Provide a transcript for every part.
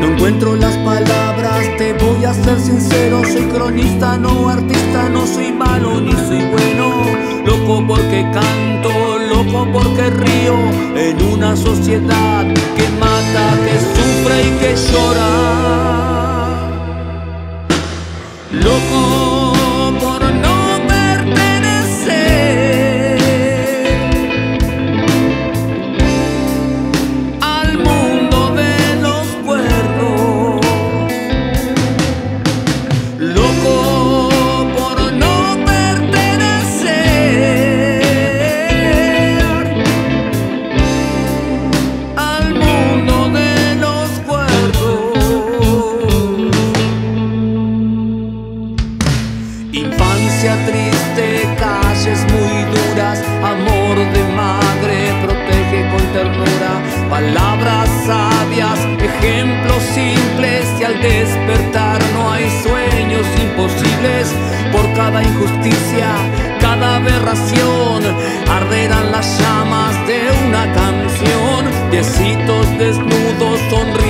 encuentro las palabras, te voy a ser sincero, soy cronista, no artista, no soy malo ni soy bueno, loco porque canto, loco porque río, en una sociedad sufre palabras sabias, ejemplos simples y al despertar no hay sueños imposibles. Por cada injusticia, cada aberración, arderán las llamas de una canción, piecitos desnudos, sonrisa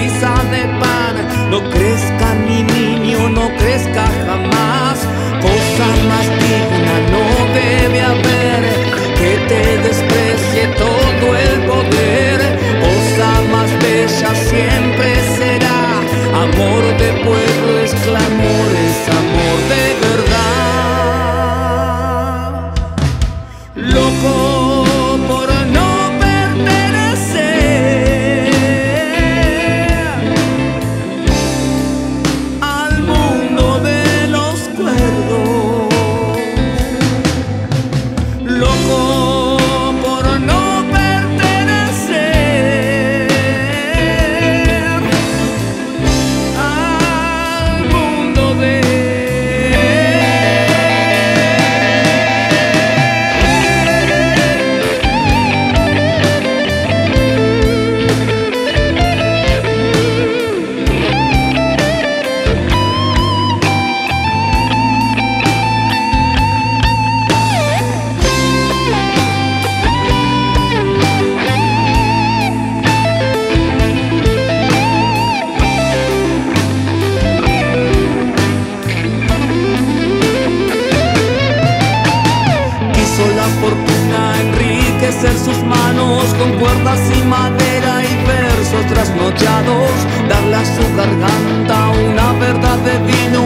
enriquecer sus manos con cuerdas y madera y versos trasnochados, darle a su garganta una verdad de vino,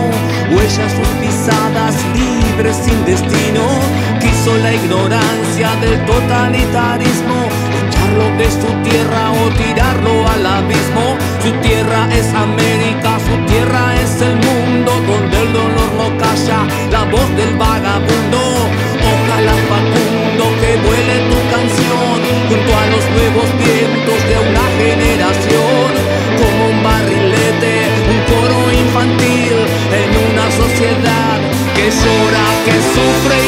huellas sus libres sin destino, quiso la ignorancia del totalitarismo, echarlo de su tierra o tirarlo al abismo, su tierra es América, su tierra es el mundo donde el dolor no calla, la voz del vagabundo, ojalá Facundo que vuele tu canción junto a los nuevos vientos de una generación, como un barrilete, un coro infantil en una sociedad que llora, que sufre